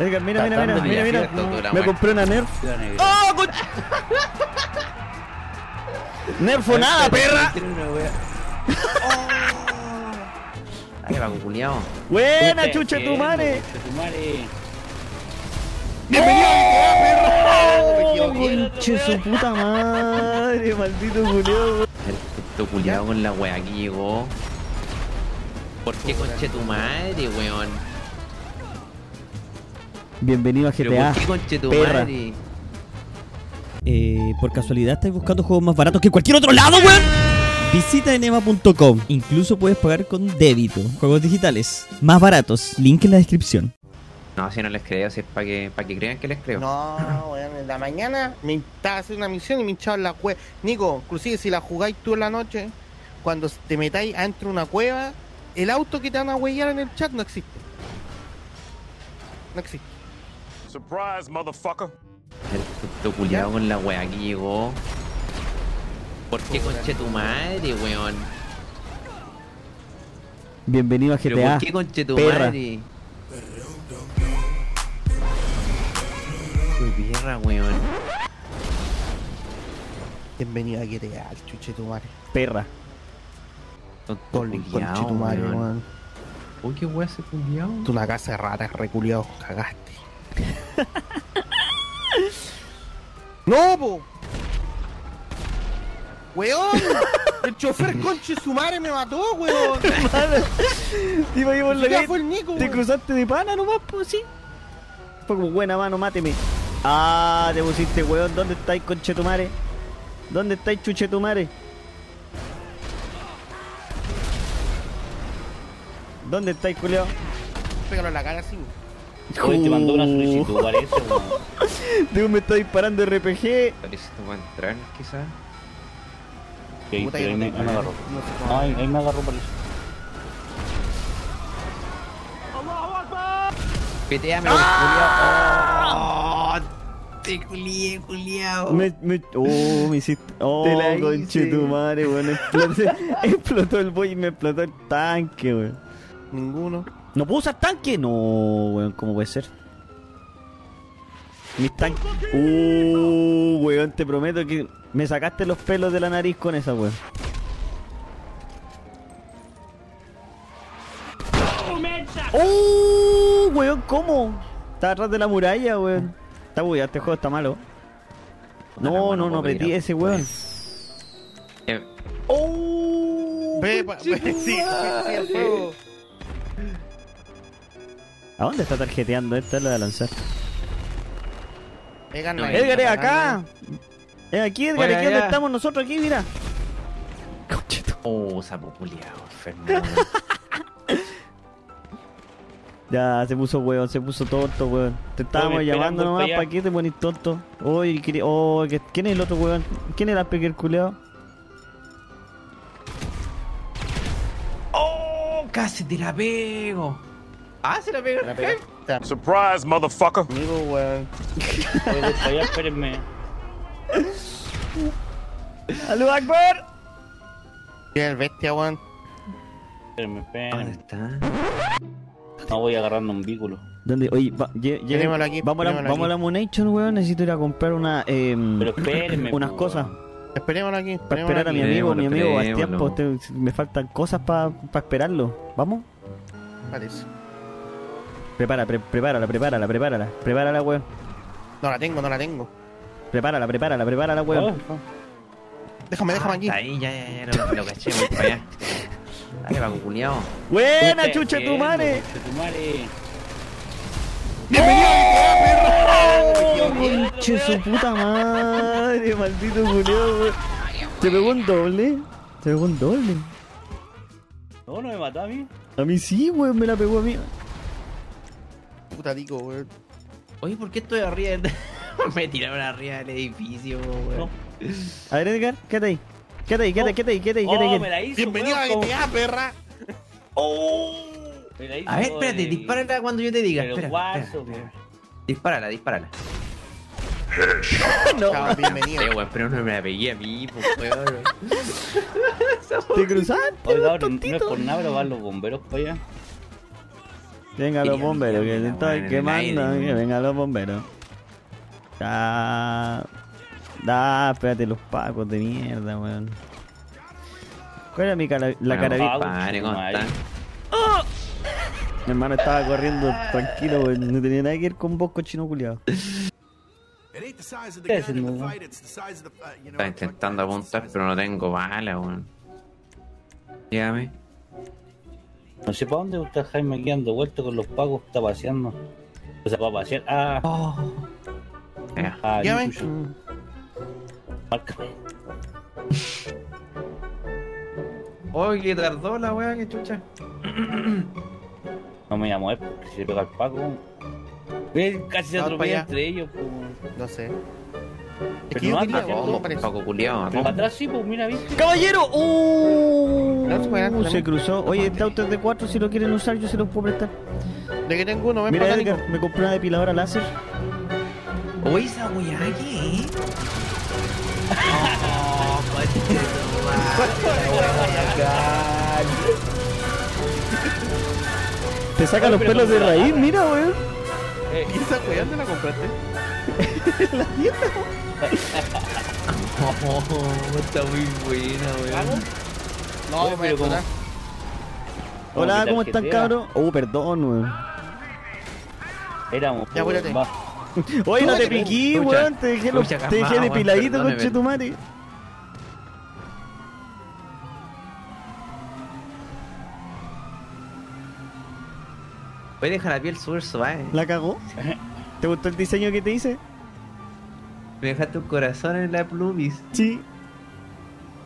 Edgar, mira, mira, mira, mira, mira. Me compré una Nerf. ¡Oh, con... Nerfo nada, perra. Wea. Ay, va culiao. Buena, chucha tu bien, madre. chucha tu madre. Bienvenido a Oh, Conche su puta madre, maldito culiao. Esto culiao con la wea que llegó. ¿Por qué conche tu madre, weón? Bienvenido a ¿Pero GTA. por qué conche tu perra. madre? Eh, por casualidad estáis buscando juegos más baratos que cualquier otro lado, weón. Visita enema.com. Incluso puedes pagar con débito. Juegos digitales. Más baratos. Link en la descripción. No, si no les creo, si es para que, pa' que crean que les creo. No, weón, en la mañana me estaba haciendo una misión y me hinchaban la cueva. Nico, inclusive si la jugáis tú en la noche, cuando te metáis adentro de una cueva, el auto que te van a huellar en el chat no existe. No existe. Surprise, motherfucker. Esto culiao con la wea que llegó. ¿Por qué conche tu madre, weón? Bienvenido a ¿Pero GTA. por qué conche tu perra. madre? Qué perra, weón. Bienvenido a GTA, al chuche tu madre. Perra. Tonto culiao, tu madre, weón. Uy, qué wea ese culiao. Tú una casa de ratas, reculeado, cagaste. ¡No, po! ¡Weón! El chofer conche su madre me mató, weón. Te iba a ir por la Ya calle, fue el Nico, Te weón. cruzaste de pana nomás, pues sí. Fue como buena mano, máteme. Ah, te pusiste weón. ¿Dónde estáis, conchetumare? ¿Dónde estáis, chuchetumare? ¿Dónde estáis, culiao? Pégalo en la cara así. Hoy te mandó una Uh. solicitud, parece, weón. Digo, me está disparando RPG. Parece que va a entrar, quizás. Ahí, ahí no me, ahí me agarró. No ahí, ahí me agarró por eso. Peteame. ¡Oh! Te culié, culiao. Me, me, oh, me hiciste. Oh, Te la hice. conchetumare, weón. Explotó, explotó el boy y me explotó el tanque, weón. Ninguno. ¿No puedo usar tanque? No, weón, ¿cómo puede ser? Mis tanques. Uh, weón, te prometo que me sacaste los pelos de la nariz con esa, weón. Uh, weón, ¿cómo? Está atrás de la muralla, weón. Está bugueado, este juego está malo. No, no, no apreté ese, weón. Oh, Ve, ve, sí, el. ¿A dónde está tarjeteando? Esta es la de lanzar. Edgar no es acá. Es aquí, Edgar, Bueno, aquí donde estamos nosotros, aquí, mira. Concheto. Oh, sapo culiao, enfermo. Ya se puso weón, se puso tonto, weón. Te estábamos llamando nomás, para allá. ¿para qué te pones tonto? Oye, oh, ¿qué- ¿quién es el otro weón? ¿Quién era el pequeño culeado? ¡Oh! Casi te la pego. Ah, se la pego. La Está Surprise, motherfucker. Amigo, weón. Para allá, espérenme. ¡Aló, Akbar! Mira el bestia, weón. Espérenme, ¿Dónde espérenme. está? No voy agarrando un vínculo. ¿Dónde? Oye, va, aquí, vamos, a vamos a la aquí. Munation, weón. Necesito ir a comprar una, em, Pero espérenme. unas cosas. Esperémoslo aquí. Para esperar a mi amigo, mi amigo Bastián. pues, me faltan cosas para esperarlo. ¿Vamos? Parece. Prepara, pre- prepárala, prepárala, prepárala. Prepárala, weón. No la tengo, no la tengo. Prepárala, prepárala, prepárala, weón. Oh, Déjame, déjame Ah, aquí. Ahí, ya, ya, ya, lo, lo caché, voy para allá. Dale, va culiao. Buena, Ustedes chucha tu madre. chucha tu madre. Conche su puta madre, maldito culiao, weón. Se pegó un doble. Se pegó un doble. No, no me mató a mí. A mí sí, weón, me la pegó a mí. Puta dico, weón. Oye, ¿por qué estoy arriba del... Me tiraron arriba del edificio, weón. No. A ver, Edgar, quédate ahí. Quédate ahí, quédate, quédate ahí, quédate ahí, quédate Oh, ahí. me la hizo. Bienvenido a weón, GTA, perra. me la hizo A ver, espérate, el- dispárala cuando yo te diga. el Espera, guaso, espera. Dispárala, dispárala. Chao, bienvenido. Pero no me la pegué a mí, pues, weón. Te cruzaste, no es por nada, pero van los bomberos para allá. Que vengan los bomberos, que se el quemando. Que vengan los bomberos. Da. Da, espérate, los pacos de mierda, weón. ¿Cuál era mi cara, la Bueno, carabina? compadre, ¿cómo Madre. está? Mi hermano estaba corriendo tranquilo, weón. No tenía nada que ver con vos, cochino culiado. ¿Qué haces, no? Estaba intentando apuntar, pero no tengo bala, weón. Dígame. No sé para dónde está Jaime aquí dando vueltas con los pagos, está paseando. O sea, va a pasear. Ah, Ya. ah, chucho. Marca. Oye, que tardó la weá, que chucha. No me voy a mover porque si le pega al Paco. Casi se atropella entre ellos. pues. No sé. Es Pero que yo no anda, parece. Paco culiao, Pero atrás sí, pues mira, viste. ¡Caballero! ¡Uh! Se cruzó. Oye, este auto es de 4, si lo quieren usar, yo se los puedo prestar. De que tengo uno, ven Mira, Edgar, me compré una depiladora láser. Oye, esa weá, ¿qué? Oh, Te saca Oye, los pelos de la raíz, mira, weón. Eh, ¿Y esa weá dónde la compraste? Oh, está muy buena, weón. No, Oye, pero como-. Hola, ¿cómo están, cabros? Oh, perdón, weón. Éramos. Ya, apúrate. Oye, no te piquí, weón. Te dejé, los, Chucha, te dejé depiladito, weón, conche tu madre. Voy a dejar la piel súper suave. ¿La cagó? ¿Te gustó el diseño que te hice? Me dejaste un corazón en la plumis. Sí.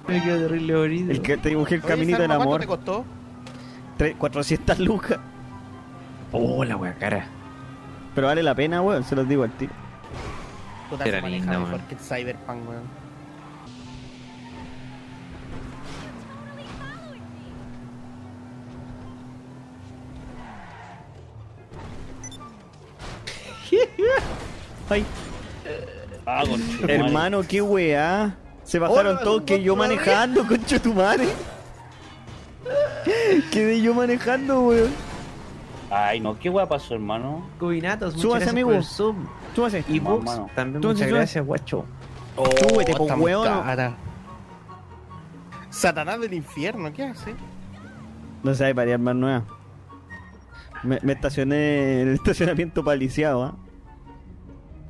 Me quedó terrible bonito. El que te dibujé el Oye, caminito ¿esa del amor. ¿Cuánto te costó? Tres- 400 lucas. Oh, la wea cara. Pero vale la pena, weón, se los digo al tiro. Puta, Era se maneja linda, mejor weón. que el Cyberpunk, weón. Ay, Ah, hermano, qué weá. Se bajaron todos que yo manejando, concha tu madre. Quedé yo manejando, weón. Ay, no, qué weá pasó, hermano. Cubinatos, muchas Súbase, gracias amigo. Súbase. Y Books, también Súbase, muchas gracias, guacho. Súbete, Oh, po, está muy weón. cara. Satanás del infierno, ¿qué hace? No sé, hay varias más nuevas. Me, me estacioné en el estacionamiento paliciado, ¿ah?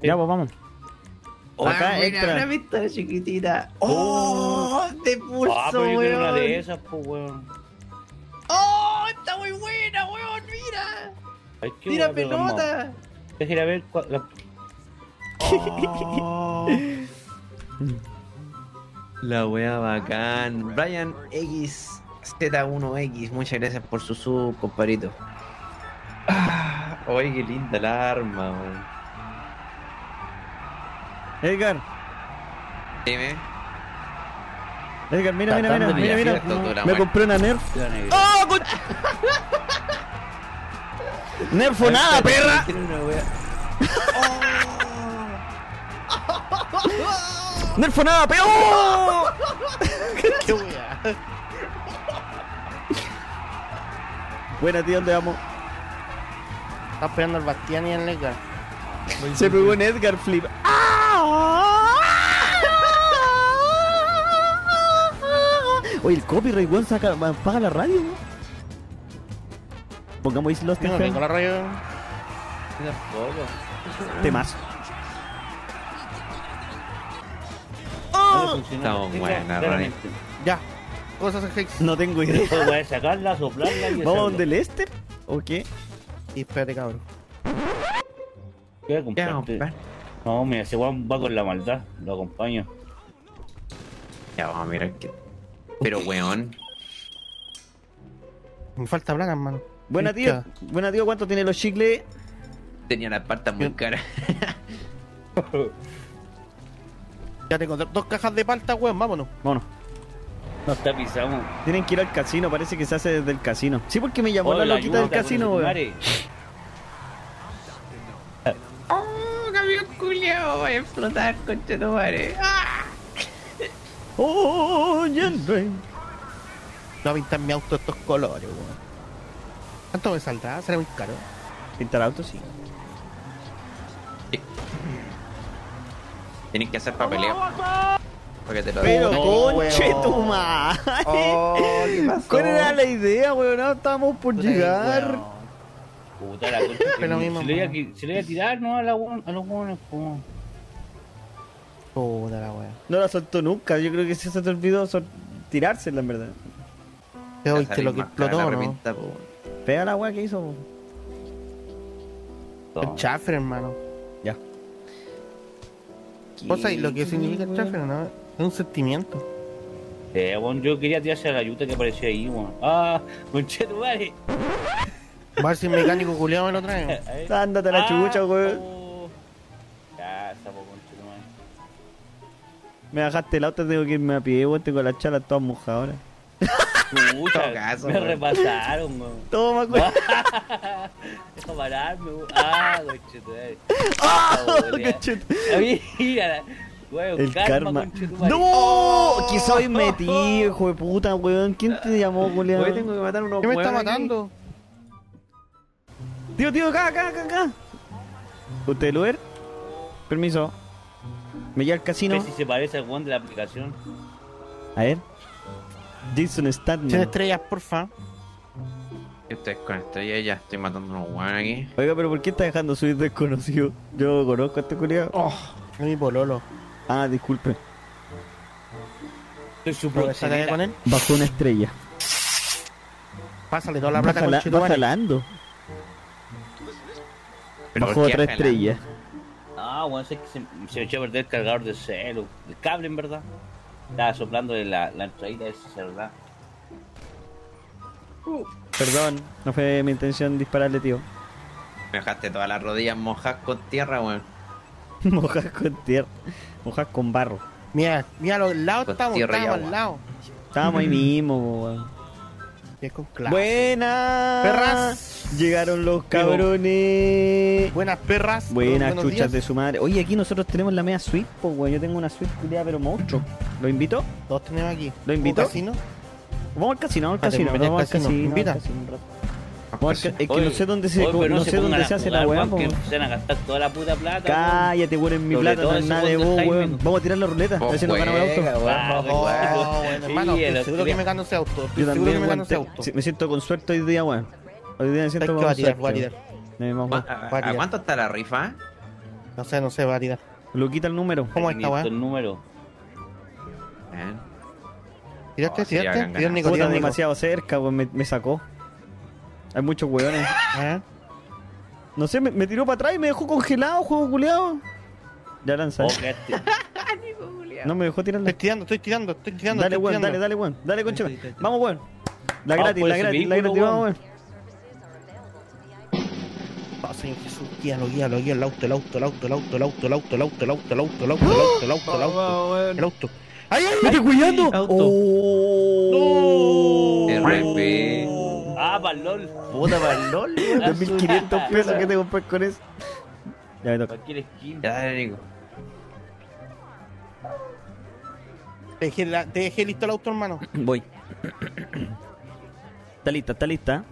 Ya, pues vamos. Acá Ah, mira, extra. Una pistola chiquitita. ¡Oh! De pulso, Ah, pero yo una de esas, pues, weón. ¡Oh! Está muy buena, weón. Mira. Ay, qué Tira weá, pero vamos. pelota. Déjame ir a ver la- Oh. La wea bacán. Brian X Z1X, muchas gracias por su sub, compadrito. Ah, Oye, qué linda la arma, weón. Edgar, Dime. Edgar, mira, mira, mira, mira, mira. la Me wea. compré una Nerf. ¡Oh, con... Nerfo nada, perra. Wea. Nerfo nada, pero. ¡Oh! ¿Qué weá? Buena, tío, ¿dónde vamos? Estás pegando al Bastián y al Edgar. Se pegó en Edgar Flip. Oye, el copyright, weón, saca, paga la radio, weón. Pongamos Is Lost no tengo la radio. Tampoco. Le funcionó. Estamos buenas, claramente. Ya. Cosas en Hex. No tengo idea. Después voy a sacarla, soplarla y ¿Vamos donde el Lester? ¿O qué? Y espérate, cabrón. Voy a comprarte. No, mira, ese weón va con la maldad. Lo acompaño. Ya vamos a mirar qué. Pero weón. Me falta plata, hermano. Buena, tío. Buena, tío, ¿cuánto tiene los chicles? Tenía la parta muy cara. Ya tengo do- dos cajas de palta, weón, vámonos. Vámonos. Nos tapizamos. Tienen que ir al casino, parece que se hace desde el casino. Sí, porque me llamó la loquita del casino, weón. Oh, camión culiao, voy a explotar, concha tu madre. Oh, Jen Rey. No voy a pintar mi auto estos colores, weón. ¿Cuánto me saldrá? Será muy caro. Pintar autos, sí. Tienes que hacer papeleo. Porque te lo Pero conche tu madre. Oh. ¿Cuál era la idea, weón? No, estábamos por Puta, llegar. weón. Puta la concha. Pero se, mismo, le iba a, se le iba a tirar, ¿no? A, la, a los buenos, como. Puta la wea. No la soltó nunca. Yo creo que si se te olvidó sol- tirársela, en verdad. Pero Ya viste lo que explotó, la ¿no? revista, po. Pega la weá que hizo. El chafre, hermano. Ya. ¿Vos sabés lo que significa el chafre, no? Es un sentimiento. Eh, weón, yo quería tirarse a la yuta que apareció ahí, weón. Ah, conchetu, a ver si mecánico culiado me lo trae. Ándate a la chucha, weón. oh. Ya, conchetu, madre. Me bajaste el auto, tengo que irme a pie, weón. Tengo las chalas todas mojadas ahora. Chucha, Todo caso, me weón. repasaron, weón. Toma, weón. Deja pararme, weón. Ah, conchetu, madre. ¡Ah! weón. Conchete. Mira, weón, El karma, karma. conchetumare. ¡No! Que soy metido, hijo de puta, weón. ¿Quién te llamó, Julián? Hoy tengo que matar unos ¿Qué me está huevos aquí. Tío, tío, acá, acá, acá, acá. ¿Usted el Uber? Permiso. ¿Me lleva al A casino? ver si se parece al weón de la aplicación. A ver. Jason Statham. 100 estrellas, porfa. Y Ustedes con estrella ya estoy matando unos huevos aquí. Oiga, pero ¿por qué está dejando subir desconocido? Yo no conozco a este culiado. Es mi pololo. Ah, disculpe. Soy su ¿Lo que saca proxeneta. con él? Bajó una estrella. Pásale toda la plata con jala- va jalando. Pero Bajó ¿por qué otra jalando? estrella. Ah, bueno, sé que se, se me echó a perder el cargador de celo. El cable, en verdad. Estaba soplando la, la entradita de ese celular. Perdón, no fue mi intención dispararle, tío. Me dejaste todas las rodillas mojadas con tierra, weón. Mojas con tierra. Mojas con barro. Mira, mira, los lados estamos, estamos al lado. Estábamos ahí mismo, weón. Con clase. Buenas. Perras. Llegaron los cabrones. Buenas perras. Buenas chuchas días. de su madre. Oye, aquí nosotros tenemos la media suite, weón. Yo tengo una suite culiada, pero monstruo. ¿Lo invito? Todos tenemos aquí. ¿Lo invito? ¿Un casino? Vamos al casino, vamos al Ah, casino. Vamos al al casino. vamos al casino es que oye, no sé dónde se, oye, no no se, sé dónde se hace la weá. Que a gastar toda la puta plata. Cállate, weón, en mi plata no es nada de vos, weón. Vamos a tirar la ruleta, a ver si nos ganamos el auto. hermano, seguro que me gano ese auto. Yo también, Me quedando auto me siento con suerte hoy día, weón. Hoy día me siento con suerte. ¿A cuánto está la rifa? No sé, no sé, va a tirar. Lo quita el número. ¿Cómo está, weón? el número. ¿Eh? ¿Tiraste, tiraste? Tiraste, demasiado cerca, weón, me sacó. Hay muchos weones. ¿Eh? No sé, me, me tiró para atrás y me dejó congelado, juego culeado. Ya lanza. Oh. No me dejó tirarle. Estoy tirando, estoy tirando, estoy tirando. Dale, estoy weón, dale, tirando. dale, weón. Dale, concha. Vamos, weón. La gratis, la gratis, la gratis, vamos, weón. Oh, Señor Jesús, guíalo, guíalo, guíalo, el auto, el auto, el auto, el auto, el auto, el auto, el auto, el auto, el auto, el auto, el auto, el auto, el auto, el auto. ¡Ay, ay, ay! cuidando! Auto. ¡Oh! RP. Ah, LOL. Puta para el LOL. 2.500 pesos que te compré con eso. Ya me toca. Cualquier skin. Ya dale, Nico. Te dejé, la- te dejé listo el auto, hermano. Voy. Está lista, está lista.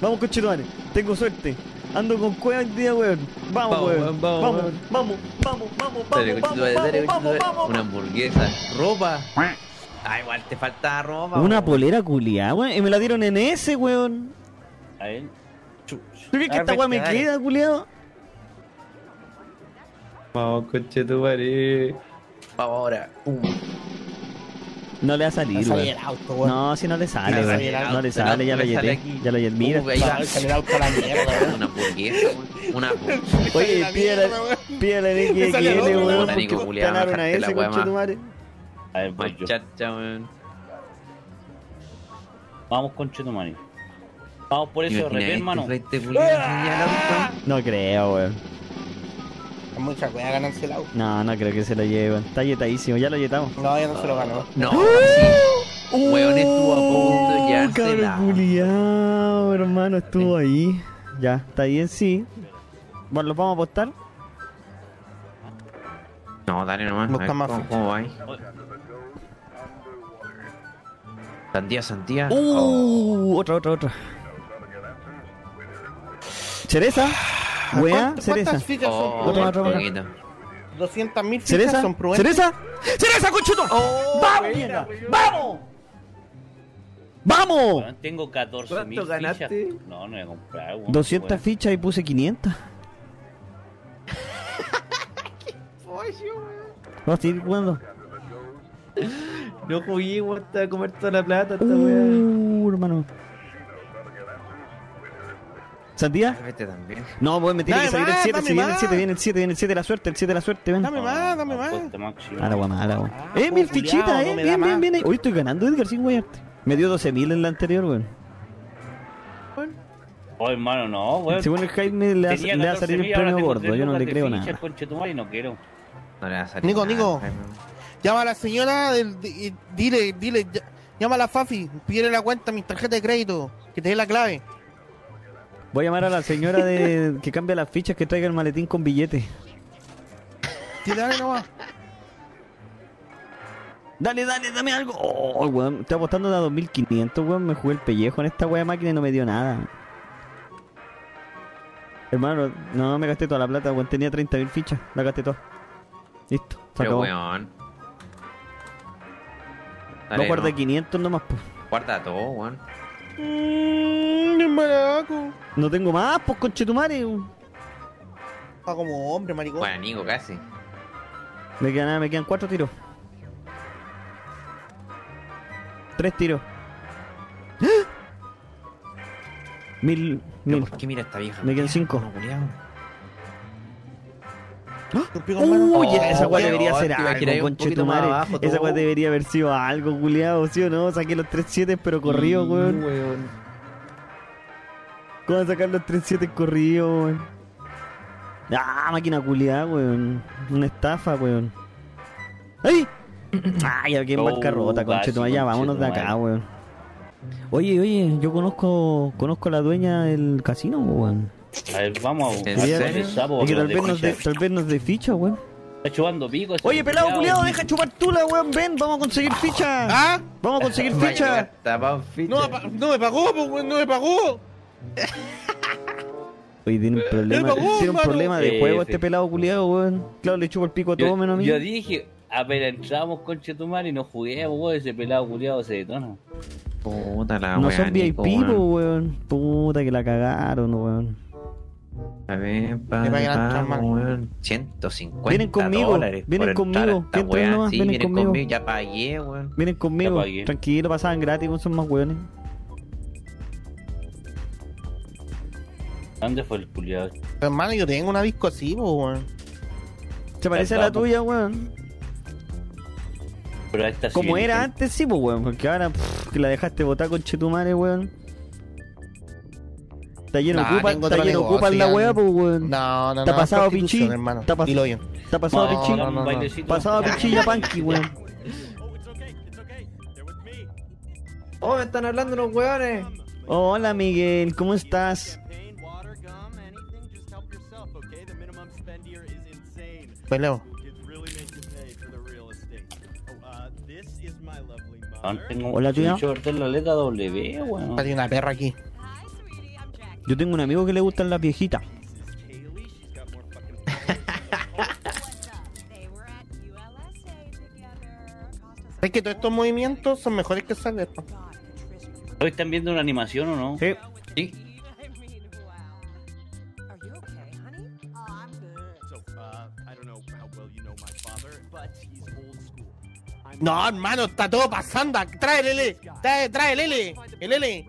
Vamos, conchetumare. Tengo suerte. Ando con cueva hoy día, weón. Vamos, Vamos, weón. weón, Vamos, vamos, vamos, vamos, vamos, vamos, Dale, vamos, conchetumare, dale, vamos, conchetumare. Una vamos. hamburguesa. Ropa. Ah, igual te falta ropa. Una weón. polera culiada, weón. Y me la dieron en ese, weón. A ver. ¿Tú crees que esta weá me dale. queda, culiado? Vamos, coche tu madre. Vamos ahora. Pum. No le va a salir, weón. el auto, weón. No, si no le sale, a weón. No le sale, ya no lo aquí. Ya lo. Mira. Uh, ahí Va va. a salir el auto a la mierda, weón. Una hamburguesa, weón. Una. Oye, pídele, pídele el XXL, weón, porque ganaron a ese, weá más. conchetumare. A ver, voy yo. Machacha, weón. Vamos con Chetumani. Vamos por eso, este hermano. auto. No creo, weón. Es mucha weá ganarse el auto. No, no creo que se lo lleve, weón. Está yetadísimo, ya lo yetamos. No, ya no se lo ganó. No, sí. Weón estuvo a punto de Oh, llevarse cabrón la- culiao, hermano, estuvo ahí. Ya, está bien, sí. Bueno, ¿los vamos a apostar? No, dale nomás. Busca más ¿Cómo, cómo va ahí? Sandía, sandía. Oh, Uh, otra, otra, otra. Cereza. Weá, ¿Cuántas- cereza. ¿Cuántas fichas Oh, son Otra, otra, otra. poquito. 200 mil fichas Cereza. son prudentes. Cereza. Cereza, conchuto. ¡Vamos, mierda! ¡Vamos! ¡Vamos! Weón, tengo 14 mil ¿Cuánto fichas. ganaste? No, no voy a comprar, weón. 200 Weón. fichas y puse 500. ¿Vas a seguir jugando? No jugué, weón. Te va a comer toda la plata esta weá. Uh, hermano. ¿Sandía? Vete también. No, pues me tiene Dame que salir el más, 7, dame si viene el más. 7, viene el 7, viene el 7 de la suerte, el 7 de la suerte, ven. Dame más, dame más. Ah, la gua mala, gua. Ah, Eh, mil fichitas, eh. bien, bien, más. bien. Hoy estoy ganando Edgar sin guayarte. Me dio 12.000 en la anterior, weón. Oh, hermano, no, weón. Según el Jaime le, Tenía le va a salir el 14.000, ahora premio gordo, yo no le creo nada. no quiero. No le va a salir. Nico, nada, Nico. Jaime. Llama a la señora del. dile, dile. ll- Llama a la Fafi. Pídele la cuenta, mi tarjeta de crédito. Que te dé la clave. Voy a llamar a la señora de que cambia las fichas que traiga el maletín con billete. Sí, dale nomás. Dale, dale, dame algo. Oh, weón, estoy apostando de a 2500, weón. Me jugué el pellejo en esta weá de máquina y no me dio nada. Hermano, no me gasté toda la plata, weón. Tenía 30.000 fichas, la gasté toda. Listo, se Pero acabó. weón. No Dale, guardé no. 500 nomás, pues. Guarda todo, weón. Mmm. No tengo más, pues, conchetumare. Ah, como hombre, maricón. Bueno, Nico, casi. Me quedan, nada, me quedan 4 tiros. 3 tiros. ¡Ah! Mil, mil. ¿Por qué mira esta vieja? Me quedan cinco. Uy, Oh, esa weá weón, debería ser algo, conchetumare. Esa weá debería haber sido algo, culiado, ¿sí o no? Saqué los 3-7 pero corrido, Sí, weón. ¿Cómo sacar los 3-7 corridos, weón? Ah, máquina culiada, weón. Una estafa, weón. ¡Ay! Ay, aquí en Oh, bancarrota, conchetumare. casi, Ya, vámonos de acá, weón. Oye, oye, yo conozco conozco a la dueña del casino, weón. A ver, vamos a ¿En buscar sapo. Que tal vez, nos de, ficha. tal vez nos de ficha, weón. Está chupando pico. ese Oye, pelado culiado, deja chupar tula, weón. Ven, vamos a conseguir ficha. ¿Ah? Vamos a conseguir ficha. No, me pa- no me pagó, pues, weón, no me pagó. Oye, tiene un problema, tiene un mano. problema de juego este pelado culiado, weón. Claro, le chupo el pico a todo Yo, menos a mí. yo dije, apenas entramos con Chetumar y nos juguemos, weón, ese pelado culiado se detona. Puta la no son VIP, weón. weón. Puta que la cagaron, weón. A ver, pa, pa, tan mal. weón. 150 Vienen conmigo, dólares vienen conmigo, esta wea. nomás, Sí, vienen vienen conmigo. conmigo. Ya pagué, weón. Vienen conmigo. Pagué. Tranquilo, pasaban gratis, weón, son más weones. ¿Dónde fue el culiado? Hermano, yo tengo una disco así, weón. Se parece a la tuya, weón. Pero esta sí Como era antes, sí, pues, weón. Porque ahora pff, que la dejaste botar con chetumare, weón. Está lleno, Nah, ocupa, tengo está otro lleno negocio, ocupa la ya. weá, pues, weón. No, no, Está no. pasado, prostitución, pichí. hermano. Está pas-. Está pasado No, pichilla. no, un bailecito. Pasado pichilla panqui, weón. Oh, me están hablando los weones. Hola, Miguel, ¿cómo estás? Peleo. Oh, Ah. Tengo Hola, tía. mucho verte la letra W, weón. Hay una perra aquí. Yo tengo un amigo que le gustan las viejitas. Es que todos estos movimientos son mejores que Trish. ¿Hoy están viendo una animación o no? Sí. Sí. No, hermano, está todo pasando. Trae el L. Trae, trae el L. El L.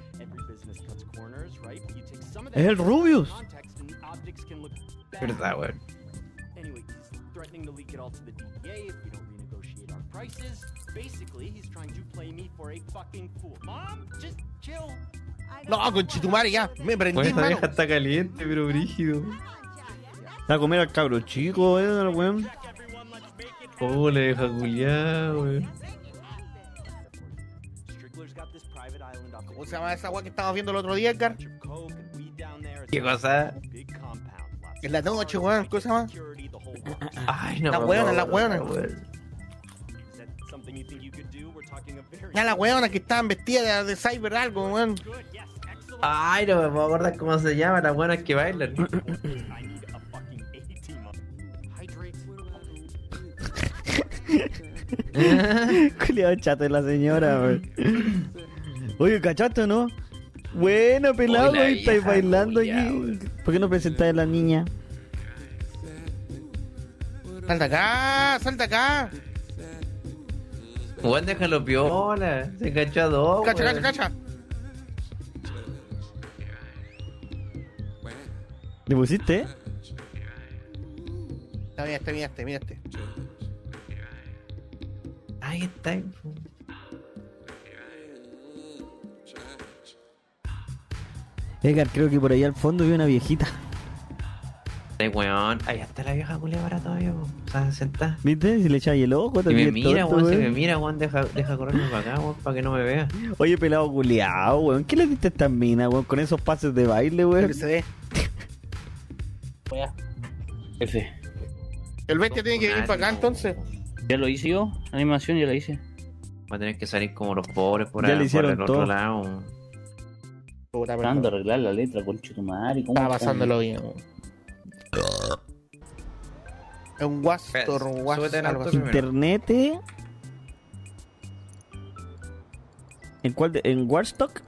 Es el Rubius. Verdad, weón. Anyway, he's threatening to leak it all to the DEA if we don't renegotiate our prices. Basically, he's trying to play me for a fucking fool. Mom, just chill. I No, con Chitumari ya. Me prendí, Pues esa mano. vieja está caliente, pero brígido. Va a comer al cabro chico, eh, weón. Oh, la vieja culiada, weón. Se llama esa weá que estábamos viendo el otro día, Edgar? ¿Qué cosa? En la noche, weón. ¿Cómo se llama? Ay, no. La weona, la weona. Ya la weona que estaban vestidas de, de cyber algo, weón. Ay, no me puedo acordar cómo se llama, las buenas que bailan. I need a fucking A team up. Hydrate. Culeado chato de la señora, weón. Oye, ¿cachaste o no? Buena, pelado, Oye, la ahí estáis bailando aquí. ¿Por qué no presentáis a la niña? Salta acá, salta acá. Weón, déjalo piola. Se enganchó a dos. Cacha, cacha, cacha. ¿Le pusiste? Está bien, está bien, este, mira este. Ahí está. Edgar, creo que por ahí al fondo vi una viejita. Ay, weón. Ahí está la vieja culiada para todavía, weón. O sea, sentada. ¿Viste? Si le echáis el ojo, Si también me mira, tonto, weón, si weón. me mira, weón, deja, deja correrme para acá, weón, para que no me vea. Oye, pelado culiao, weón. ¿Qué le diste a esta mina, weón? Con esos pases de baile, weón. que se ve. F. El bestia tiene que venir para acá entonces. Ya lo hice yo, animación ya la hice. Va a tener que salir como los pobres por le por hicieron el todo. otro lado. Puta, Tratando de arreglar la letra con Chutumari. ¿cómo Estaba está? pasándolo bien. Es un Wastor, un Was, Súbete al algo auto así. primero. Internet. ¿En cuál? de- ¿En Warstock?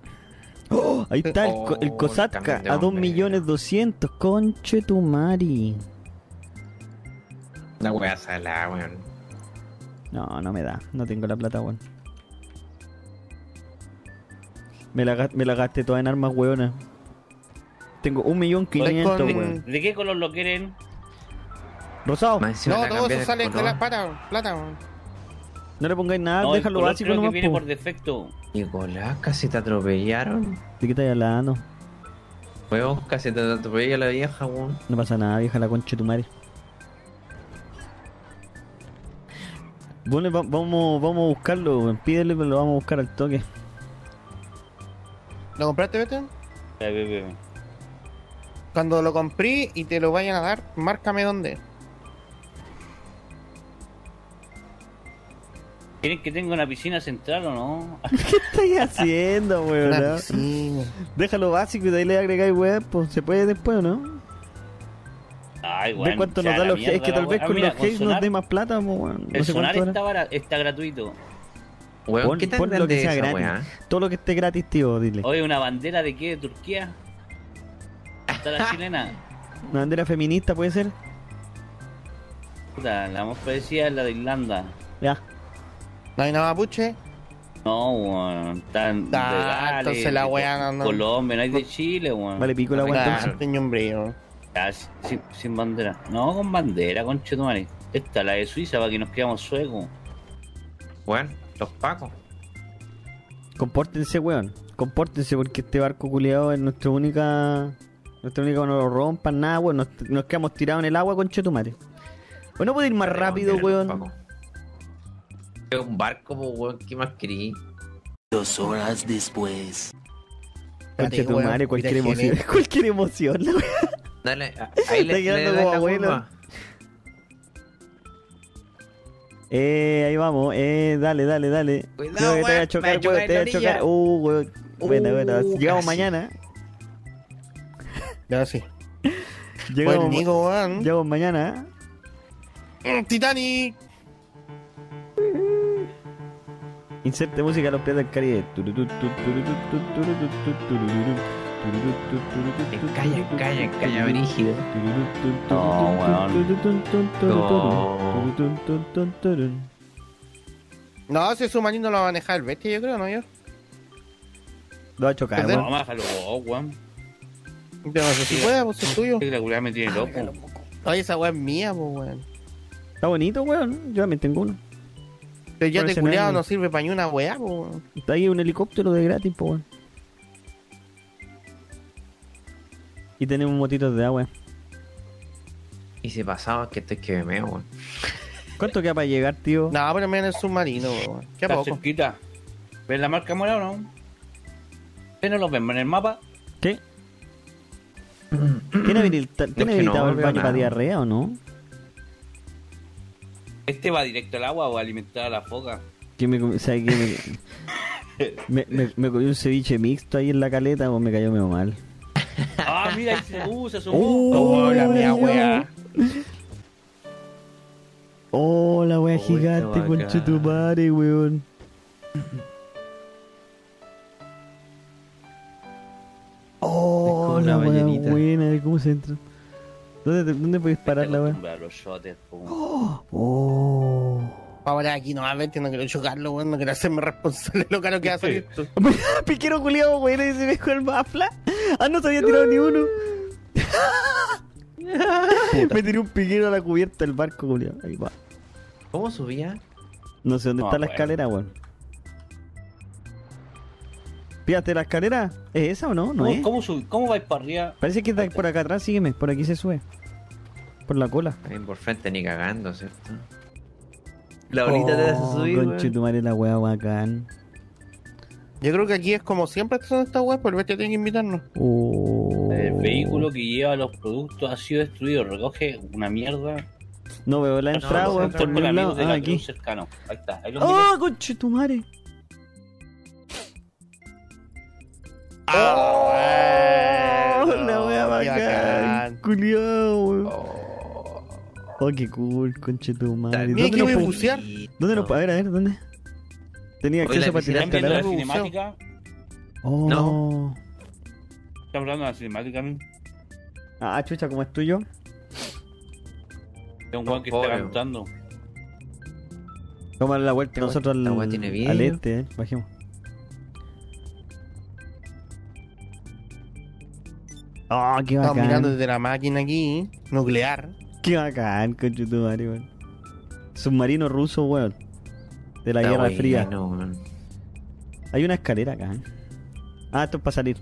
¡Oh! ahí está el, Oh, Kosatka a 2 hombre. millones 200. Conche tu mari. La wea salada, weón. No, no me da. No tengo la plata, weón. Me la, me la gasté toda en armas, weona. Tengo un millón quinientos, con- weón. ¿De qué color lo quieren? Rosado. No, todo eso sale de color. la plata, plata. weón. No le pongáis nada, No, déjalo básico creo que nomás, viene po. por defecto. Nicolás, casi te atropellaron. ¿De qué estáis hablando? Weón, casi te atropella la vieja, weón. No pasa nada, vieja la concha de tu madre. Bueno, vamos, vamos a buscarlo, pídele, pero lo vamos a buscar al toque. ¿Lo compraste, Beto? Ya, ve, ve, ve. Cuando lo compré y te lo vayan a dar, márcame dónde. ¿Quieren que tenga una piscina central o no? ¿Qué estáis haciendo, weón? Una no? piscina. Déjalo básico y de ahí le agregáis weón, pues se puede después, ¿no? Ay, Ve weón. cuánto o sea, nos da los mierda, que tal vez con los hates nos dé más plata, pues, weón. No El sé sonar cuánto está, está gratuito. Weón, Pon, ¿qué tan pon lo que sea esa gratis. weá? Todo lo que esté gratis, tío, dile. Oye, ¿una bandera de qué? ¿De Turquía? ¿Está la chilena? Una bandera feminista puede ser. Puta, la más parecida es la de Irlanda. Ya. ¿No hay nada mapuche? No, weón. Están de Ah, Gales, entonces la weá no- no. Colombia, no hay de Chile, weón. Vale, pico la weá entonces. Ah, sin, sin bandera. No, con bandera, con Chetumare. Esta, la de Suiza, para que nos quedamos suecos. Weón, los pacos. Compórtense, weón. Compórtense porque este barco culiado es nuestra única. Nuestra única, no lo rompan, nada, weón. Nos, nos quedamos tirados en el agua con chetumare. Bueno, puede ir más rápido, weón. Es un barco, weón, ¿qué más querí? Dos horas después. Con Espérate, chetumare, weón, cualquier emoción. Cualquier emoción, la weón. Dale, ahí le, le como la abuelo. Eh, ahí vamos, eh, dale, dale, dale. Cuidado, Creo que te voy a chocar, weón, te voy a chocar. Uh, weón. Bueno, Uh, bueno, llegamos casi. mañana. Ya sí. Llegamos, Buen Nico, weón. llegamos mañana. Mm, Titanic. Inserte música a los pies del Caribe. Calla, calla, calla, brígido. No, No, si es submarino lo va a manejar el bestia, yo creo, ¿no? Yo. Lo va a chocar, Perdón. weón. No, bájalo vos, weón. No sé si puede, pues es tuyo. Es que la culiada me tiene loco. Oye, esa weá es mía, pues weón. Está bonito, weón. Yo también tengo uno. Pero ya te culiado no sirve para ni una weá, po. weón. Está ahí un helicóptero de gratis, po, weón. Y tenemos motitos de agua. Y si pasaba que estoy que me meo, weón. ¿Cuánto queda para llegar, tío? No, pero me en el submarino, weón. ¿Qué Está poco? cerquita. ¿Ves la marca morada o no? ¿Ustedes no lo ven en el mapa? ¿Qué? ¿Tiene, habilita- ¿tiene que no habilitado el veo baño para diarrea o no? ¿Este va directo al agua o a alimentar a la foca? Que me, com- o sea, que me, me, me- me comí un ceviche mixto ahí en la caleta o me cayó medio mal. Mira, ahí se, uh, se asomó. Oh, Oh, la mía weá. Oh, la wea gigante, conche tu madre, weón. Oh, como la wea ballenita. buena, ¿cómo se entra? ¿Dónde, dónde puedes parar la wea? Oh. Ahora aquí no, a ver, no quiero chocarlo, weón. No quiero hacerme responsable de lo caro que va a salir. esto. Piquero culiado, weón, y se me dejó el bafla. Ah, no se había tirado ni uno. me tiré un piquero a la cubierta del barco, culiado. Ahí va. ¿Cómo subía? No sé dónde No, está la escalera, weón. Fíjate, la escalera. ¿Es esa o no? No ¿Cómo, es. cómo, sub- ¿Cómo vais para arriba? Parece que está por acá atrás, sígueme. Por aquí se sube. Por la cola. Ahí por frente ni cagando, ¿cierto? La bolita te hace subir, Oh, Conche weón. tu madre, la wea bacán. Yo creo que aquí es como siempre son estas weas, pero el bestia tiene que invitarnos. Oh. El vehículo que lleva los productos ha sido destruido. Recoge una mierda. No veo la entrada, no, weón, no, por ningún lado. Ah, la aquí. Cercano. Ahí está. Ahí. ¡Oh, conche tu madre! Ah, ¡Oh, la wea qué bacán! Culiao, weón. Oh, qué cool, conche tu madre. Mira, ¿Dónde nos voy a bucear. ¿Dónde nos pa- A ver, a ver, ¿dónde? Tenía la acceso para piscina tirarte ¿Están al viendo la cinemática? Oh. No. ¿Están hablando de la cinemática? ¿no? Ah, chucha, ¿cómo es tuyo? Es un weón que está cantando. Vamos a dar la vuelta nosotros esta al, al este, eh. Bajemos. Oh, qué Estamos mirando bacán. desde la máquina aquí, nuclear. Qué bacán, conche tu madre, weón. Submarino ruso, weón. De la Está Guerra Fría. Hay una escalera acá. ¿eh? Ah, esto es para salir.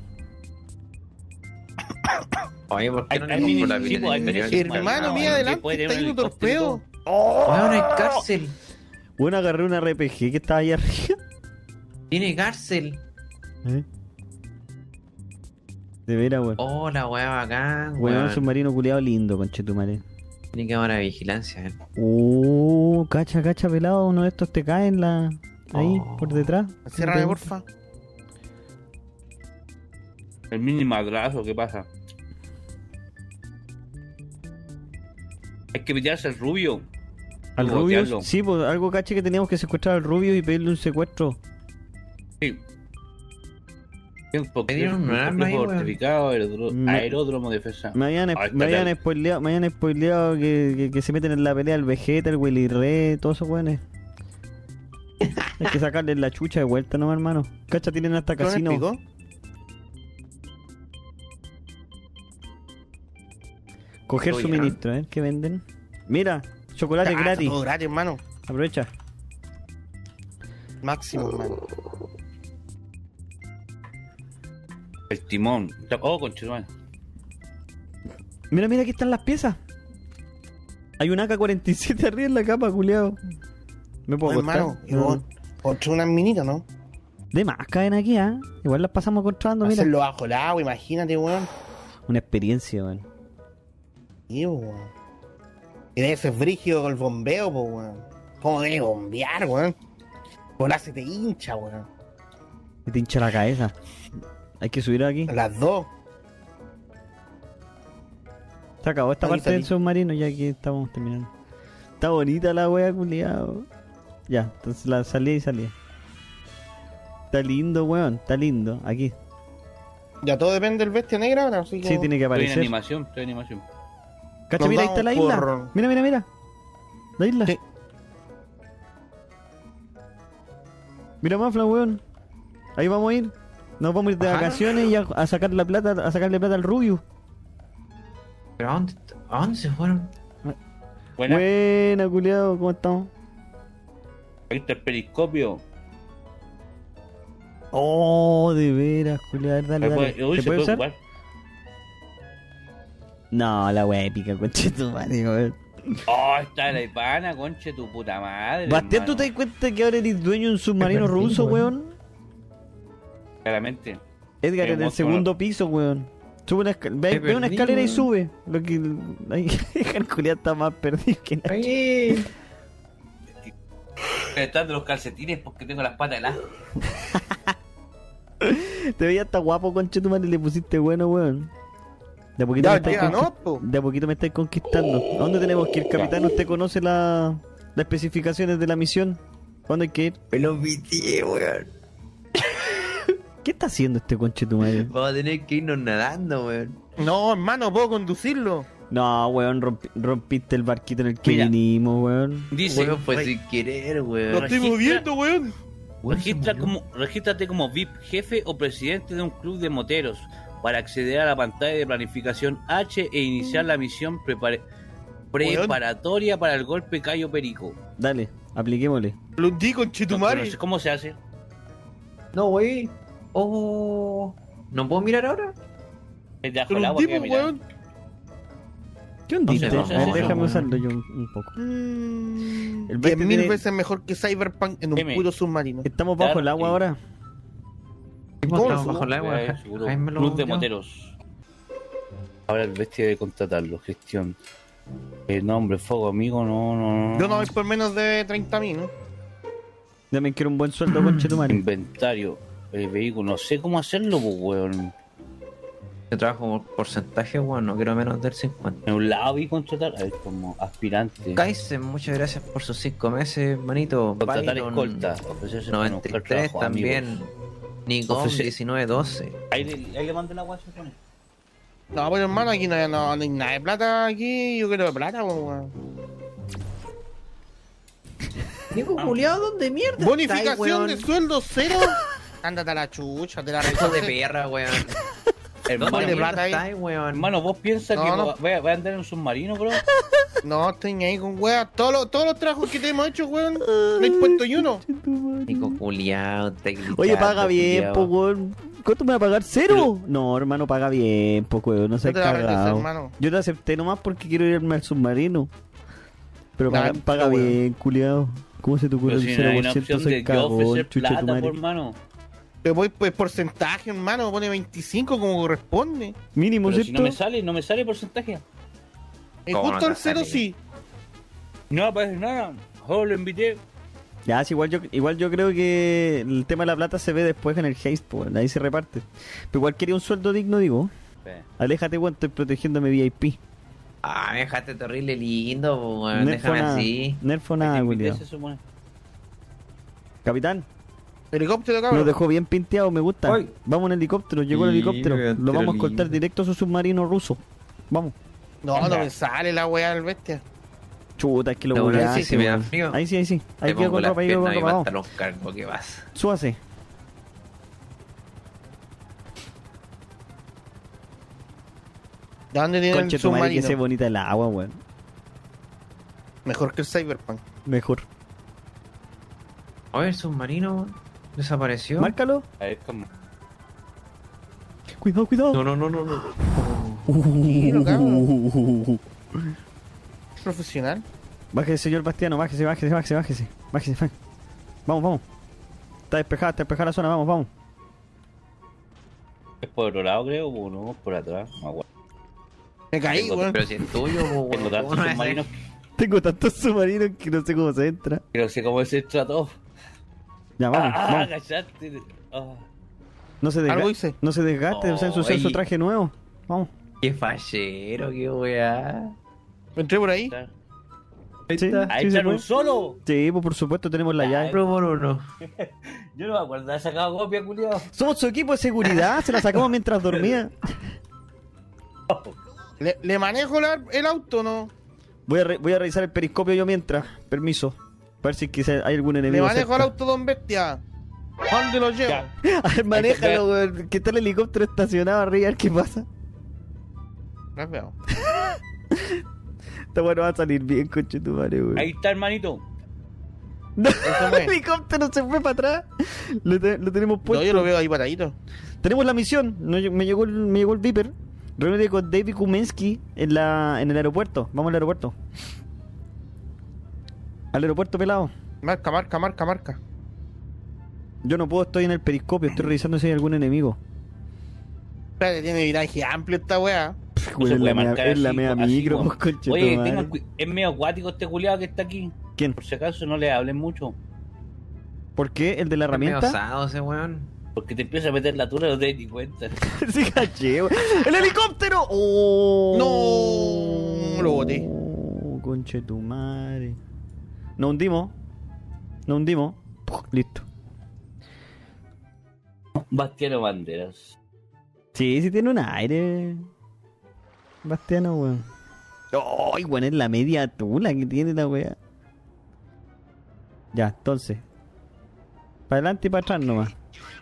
Oye, ¿por qué no le compro la pues, Hermano, no, mira adelante, está ahí un helicóptero torpedo. Weón, hay cárcel. Bueno, agarré una RPG que estaba ahí arriba. Tiene cárcel. ¿Eh? De veras, weón. Oh, la weá bacán, Weón, weón. un submarino culiado lindo, conchetumare. Tiene cámara de vigilancia, eh. Uh, cacha, cacha, pelado. Uno de estos te cae en la. Ahí, Oh. por detrás. Ciérrame, porfa. El mini madrazo, ¿qué pasa? Hay que pillarse al rubio. Al Rubio. Sí, pues algo caché que teníamos que secuestrar al Rubio y pedirle un secuestro. Sí. Tiempo, Me dieron un arma ahí, fortificado, Me- aeródromo defensa. Me habían, Ah, me habían spoileado, me habían spoileado que, que, que se meten en la pelea el Vegeta, el Willy Re, todos esos weones. Hay que sacarle la chucha de vuelta, ¿no, hermano? Cacha, tienen hasta ¿Qué me casino. Coger suministro, ¿eh? ¿Qué venden? Mira, chocolate Ah, gratis. Todo gratis, hermano. Aprovecha. Máximo, hermano. El timón. Oh, conchetumare. Mira, mira, aquí están las piezas. Hay un AK-47 arriba en la capa, culiao. Me puedo hermano, unas minitas, ¿no? De más caen aquí, ¿ah? Igual las pasamos controlando, mira. Hacerlo bajo el agua, imagínate, weón. Una experiencia, weón. Sí, weón. Y debe ser brígido con el bombeo, po, weón. ¿Cómo debe bombear, weón? Volar se te hincha, weón. Y te hincha la cabeza. Hay que subir aquí. Las dos. Se acabó esta Ahí parte del salí. submarino, ya que estamos terminando. Está bonita la wea, culiao. Ya, entonces la salía y salía. Está lindo, weón. Está lindo. Aquí. Ya todo depende del bestia negra ahora, así que. Sí, tiene que Estoy en aparecer. animación, estoy en animación. Cacha, Nos mira, ahí está la isla. Mira, mira, mira. La isla. Sí. Mira, Mafla, weón. Ahí vamos a ir. Nos vamos a ir de Ajá. vacaciones y a, a sacar la plata, a sacarle plata al Rubio. ¿Pero a dónde, a dónde se fueron? Buena. Buena, culiao, ¿cómo estamos? Ahí está el periscopio. Oh, de veras, ver, dale, Se dale. puede, uy, ¿Se se puede puede usar? No, la wea épica, conchetumare, weón. Oh, está la hispana, conche tu puta madre. Bastián, ¿tú te das cuenta que ahora eres dueño de un submarino ruso, weón. Claramente. Edgar, en el segundo piso, weón. Sube una, ve, ve una escalera y weón. sube. Lo que. El Julián está más perdido que nada. Oye, Están de los calcetines porque tengo las patas heladas. Te veía hasta guapo, conchetumare, le pusiste bueno, weón. De a poquito me estáis no. De poquito me estáis conquistando. ¿A dónde tenemos que ir, capitán? ¿Usted conoce la... las especificaciones de la misión? ¿Dónde hay que ir? me lo pitié, weón. ¿Qué está haciendo este conchetumare? Vamos a tener que irnos nadando, weón. No, hermano, puedo conducirlo. No, weón, rompi- rompiste el barquito en el que Mira. vinimos, weón. Dice, Weón, fue re- sin querer, Lo weón. estoy registra- moviendo, weón. registra como, regístrate como VIP, jefe o presidente de un club de moteros para acceder a la pantalla de planificación H e iniciar la misión prepare- preparatoria para el golpe Cayo Perico. Dale, apliquémosle. Lo hundí con No, sé ¿Cómo se hace? No, wey. Oh. ¿No puedo mirar ahora? Es Lo del agua mirar. weón. ¿Qué hundiste? No sé, no sé, A ver, no sé, déjame no. usarlo yo un, un poco. Mm, El mil tiene- veces mejor que Cyberpunk en un M. puro submarino. Estamos bajo el agua ahora. ¿Cómo ¿Cómo? estamos bajo el agua? Eh, Club de moteros. Ahora el bestia de contratarlo, gestión. El nombre, fuego amigo, no, no, no. Yo no voy por menos de 30 mil, ¿no? Dame quiero un buen sueldo, conchetumare. Inventario, el vehículo, no sé cómo hacerlo, pues, weón. Yo trabajo por porcentaje, weón. No quiero menos del 50. En un lado vi contratar, a ver, como aspirante. Kaizen, muchas gracias por sus 5 meses, manito. Contratar Byron, escolta. ofrecerse para buscar 93 trabajo, también. amigos. Nikon Ofrece- 1912. Ahí le, ahí le mando la guasa, pone. No, pero hermano, aquí no, no, no hay nada de plata aquí. Yo quiero de plata, pues, weón. Digo, Juliado, ¿dónde mierda? Bonificación de sueldo cero. Ándate a la chucha, te la Hijo de perra, weón. Hermano, ¿Dónde de mierda plata ahí? weón? hermano, vos piensas No, que no. voy, a, voy a andar en un submarino, bro. No, estoy ni ahí con weas. Todos los, todos los trabajos que te hemos hecho, weón, no hay puesto y uno. Nico técnico. Oye, paga bien, po, weón. ¿Cuánto me va a pagar? ¿Cero? No, hermano, paga bien, po, weón. No regreso, cagado. hermano. Yo te acepté nomás porque quiero irme al submarino. Pero Nah, paga, paga weón. bien, culiado. ¿Cómo se te ocurre el si no hay una 0%? opción de ofrecer plata, por hermano. Te voy pues porcentaje, hermano. Pone 25 como corresponde. Mínimo, Pero si ¿cierto? no me sale, no me sale porcentaje. ¿Cómo justo no el cero sí. No aparece nada. Solo lo invité. Ya, sí, igual yo, igual yo creo que el tema de la plata se ve después en el haste, po, ahí se reparte. Pero igual quería un sueldo digno, digo. Aléjate, weón, estoy protegiéndome VIP. Ah, me dejaste terrible lindo, weón. Déjame nada, así. nerfo nada. Capitán, Helicóptero, cabrón. nos dejó bien pinteado, me gusta. Ay. Vamos en helicóptero, llegó el helicóptero. weón, Lo vamos a cortar directo a su submarino ruso. Vamos. No, no me sale la wea del bestia. Chuta, es que lo No, voy bueno, a sí, sí me da frío. Ahí sí, ahí sí. Ahí queda con ropa, ahí queda con ropa. Vamos. pantalón cargo, ¿qué vas? Súbase. ¿De dónde tiene Conche el tu madre que submarino? sea bonita el agua, weón. Mejor que el Cyberpunk. Mejor. A ver, submarino desapareció. Márcalo. A ver cómo. Cuidado, cuidado. No, no, no, no, no. Cabrón. Profesional. Bájese, señor Bastiano, bájese, bájese, bájese, bájese. Bájese, fa- Vamos, vamos. Está despejada, está despejada la zona, vamos, vamos. Es por otro lado, creo, o no, por atrás. No me caí, Tengo- weón. Pero si es tuyo, Tengo weón. tantos ¿Cómo no vas a submarinos Tengo tantos submarinos que no sé cómo se entra. que no sé cómo se trató. Ya, vamos, Ah, vamos. cachaste. Ah. No se, Algo desga hice. no se desgaste, o sea, ensuciar su traje nuevo. Vamos. Qué fallero, qué weá. Entré por ahí. Ahí Sí. está. Ahí sí un solo. Sí, pues por supuesto tenemos la llave. Uno por uno. Yo no me acuerdo de haber sacado copia, culiado. Somos su equipo de seguridad, se la sacamos mientras dormía. ¿Le, le manejo la- el auto no? Voy a, re- voy a revisar el periscopio yo mientras. Permiso. Ver si hay algún Le enemigo. manejo el cerca. auto, don Bestia. ¿Dónde lo llevo? Ya. A ver, manéjalo, weón. Que está el helicóptero estacionado arriba, a ver qué pasa. Las veo. Esta bueno va a salir bien, coche tu madre, weón. Ahí está, hermanito. Eso El helicóptero se fue para atrás. Lo, te- lo tenemos No, puesto. yo lo veo ahí paradito. Tenemos la misión. No, me, llegó el, me llegó el Viper. Reúnete con David Kumensky en, la, en el aeropuerto. Vamos al aeropuerto. Al aeropuerto pelado. Marca, marca, marca, marca. Yo no puedo, estoy en el periscopio. Estoy revisando si hay algún enemigo. Espérate, tiene viraje amplio esta weá. Es la mea, marcar es la así, mea así micro, como- pues, conche Oye, tengan es medio acuático este culiado que está aquí. ¿Quién? Por si acaso no le hablen mucho. ¿Por qué? ¿El de la Es medio herramienta? osado ese weón. Porque te empieza a meter la tula y no te das ni cuenta. sí, caché, güey. ¡El helicóptero! ¡Oh! No, lo boté. Oh, conche tu madre. Nos hundimos. Nos hundimos. Puf, Listo. Bastiano Banderas. Sí, sí tiene un aire. Bastiano, weón. ¡Ay, weón! Es la media tula que tiene la weá. Ya, entonces. Para adelante y para atrás nomás.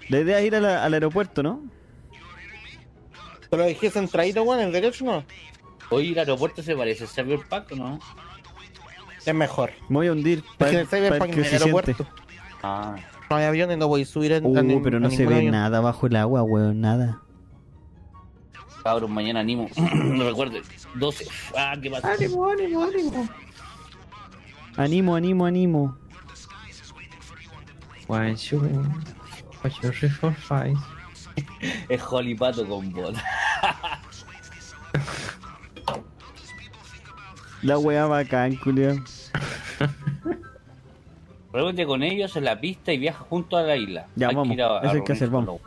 La idea es ir a la- al aeropuerto, ¿no? Pero dejé centradito, weón, el derecho no. Oye, el aeropuerto se parece a Cyberpunk, ¿no? Es mejor. Me voy a hundir Es para, que en el Cyberpunk en el aeropuerto. Ah. No hay aviones, no voy a subir en, Uh, a pero no a se ve avión. nada bajo el agua, weón, nada. Cabros, mañana animo. no recuerden. 12. Ah, ¿qué pasa? Animo, animo, animo. One, two, one, two, three, four, five. Es Jolipato con bola. La weá bacán, culiao. Reúnete con ellos en la pista y viaja junto a la isla. Ya, Hay vamos. ir a- a Eso hay que hacer, vamos.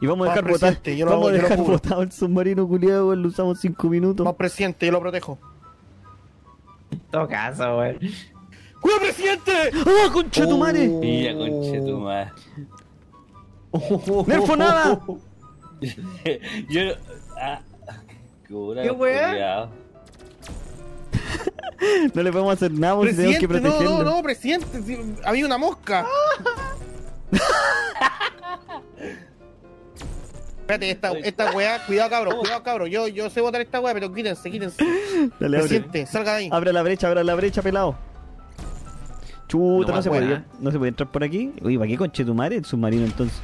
Y vamos a dejar botar, yo vamos a dejar botado el submarino culiado, weón, lo usamos cinco minutos. No, presidente, yo lo protejo. Todo caso, weón. ¡Cuidado, presidente! ¡Oh, concha tu madre! con- Mira, conchetumare. ¡Nerfo nada! Yo no- Ah. ¿Qué weá? No le podemos hacer nada, porque tenemos que Presidente, no, protegerlo. no, no, presidente, si- había una mosca. Espérate, esta, esta weá, cuidado cabro, cuidado cabro, yo, yo sé botar esta weá, pero quítense, quítense. Dale, abre. Presidente, salga de ahí. Abre la brecha, abre la brecha, pelado. Chuta, No se puede, no se puede entrar por aquí. Uy, ¿para qué conche tu madre el submarino entonces?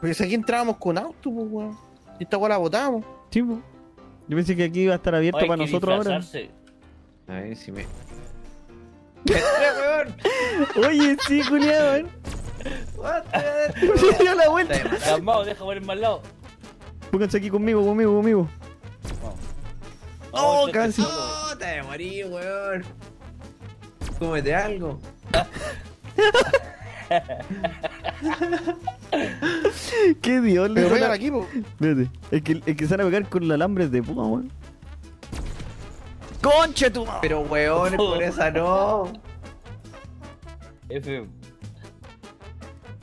Pero si aquí entrábamos con auto, pues weón. Y esta weá la botamos. Sí, po. Yo pensé que aquí iba a estar abierto Oye, para nosotros ahora. A ver si me. Oye, sí, culiado, weón. Dio la vuelta. Calmado, deja poner más al lado. Pónganse aquí conmigo, conmigo, conmigo. Oh, Vamos, casi. ¡Oh, te morí, weón! Cómete algo. Qué dios le Pero aquí, pues. Espérate. Es que, es que se van a pegar con los alambres de puma, weón. ¡Conche tu madre! Pero, weón, por esa no. F.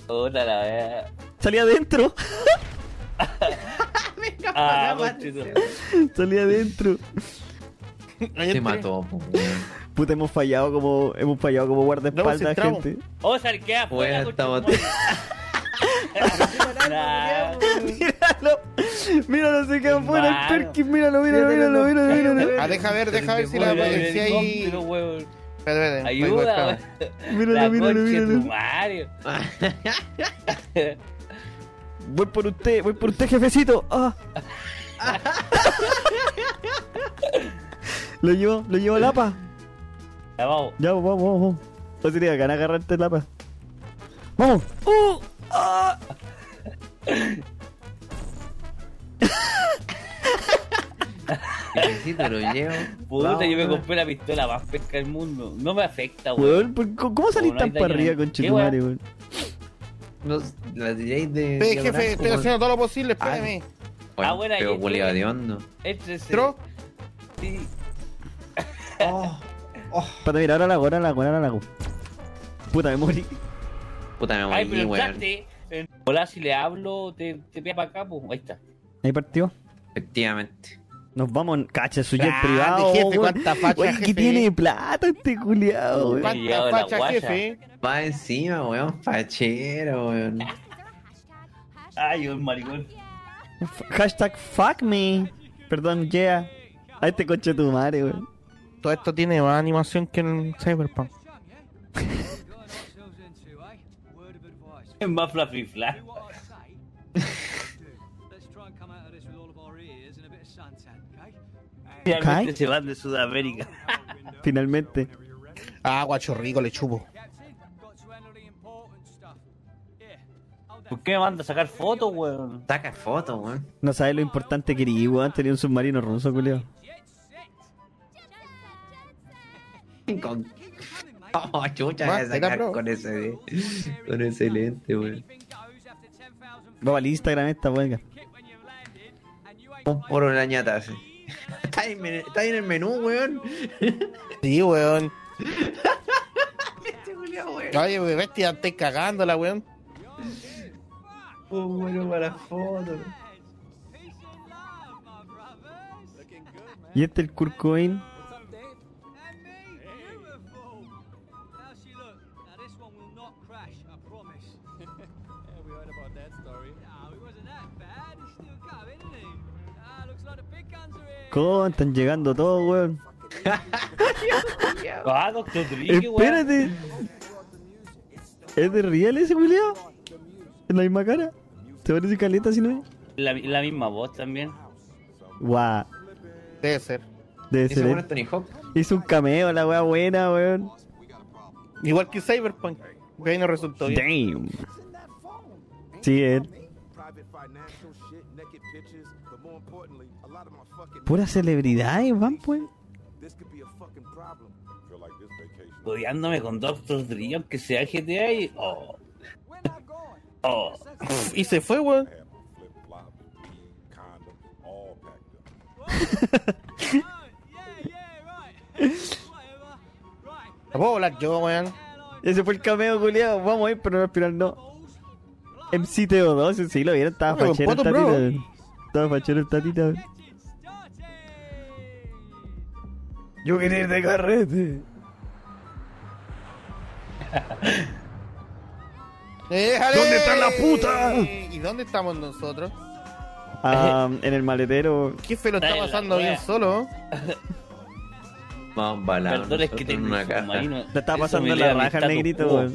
Puta la wea. Salí adentro. Ah, conchito. Salí adentro. Te mató, po, weón. Puta, hemos fallado como, hemos fallado como guardaespaldas, No, entramos. gente. Vamos a quedar afuera, Bueno, estamos- Míralo. Míralo, se queda afuera el Hermano. Perkin. Míralo, míralo, míralo, míralo, míralo. Ah, deja ver, deja ver si la. Espérate, espérate. Ayuda. Míralo, míralo, míralo. Mario. Voy por usted, voy por usted, jefecito. Ah. lo llevo, lo llevo a Lapa. Ya vamos. Ya, vamos, vamos, vamos. No sería ganar agarrarte Lapa. ¡Vamos! ¡Uh! ¡Ah! Necesito, lo llevo. Puta, Vamos, yo me compré la pistola más pesca del mundo. No me afecta, weón. Weón, ¿por- ¿cómo cómo salís no tan para arriba, con ¿Qué, Chetumare, weón? No, la DJs de. Ve, de jefe, estoy haciendo todo lo posible, espérame. Ah, buena, Pero y- culiao de hondo. ¿Entró? Sí. Pata, mira, ahora la hago, ahora la hago, ahora la hago. Puta, me morí. Puta, me Ay, morí, pero weón. entraste. En- Hola, si le hablo, te, te pega para acá, pues. Ahí está. Ahí partió. Efectivamente. Nos vamos, cacha, su jet privado. jefe, cuánta facha, Oye, que tiene plata este culiado, weón. Ay, ¿Cuánta facha, jefe? Va encima, weón. Fachero, weón. Ay, un maricón. Hashtag fuck me. Perdón, yeah. A este coche tu madre, weón. Todo esto tiene más animación que en Cyberpunk. Es más fluffy flash. Finalmente se van de Sudamérica. Finalmente. Ah, guacho rico, le chupo. ¿Por qué me manda a sacar fotos, weón? Saca fotos, weón. No sabes lo importante que eres, weón. Tenía un submarino ruso, culiao. Con... Oh, chucha, Ma, voy a sacar pro. con ese, con ese lente, weón. Vamos al Instagram esta, weón. Un puro la ñata así. Está ahí, en está ahí en el menú, weón. Sí, weón. Este culiao, weón. Oye, weón, bestia, estoy cagándola, weón. Un bueno para las fotos. Y este el Kurt Cobain. ¿Cómo están llegando todos, weón? Ah, Doctor Dre. Espérate. ¿Es de real ese culiao? ¿Es la misma cara? ¿Te parece caleta si no es? La, la misma voz también. Guau. Debe ser. Debe ser es Tony Hawk. Hizo un cameo, la wea buena, weón. Igual que Cyberpunk. Que ahí no resultó bien. Damn. Sí, él. Private financial shit, naked pictures, but more importantly, a lot of my fucking Puras celebridades, van, pues. Odiándome con Doctor Dre, aunque sea GTA y... Oh. Oh. Y se fue, weón. ¿La puedo volar yo, weón? Ese fue el cameo, culiao. Vamos a ir, pero al final no. MC Teo2, sí, lo vieron. Estaba fachero el tatita. Estaba fachero el tatita. weón. Yo quería ir de carrete. ¿Dónde está la puta? ¿Y dónde estamos nosotros? Ah, en el maletero. Jefe lo está pasando bien solo. Vamos balados. Perdón, es que tengo una un caja. estaba Eso pasando la raja negrito.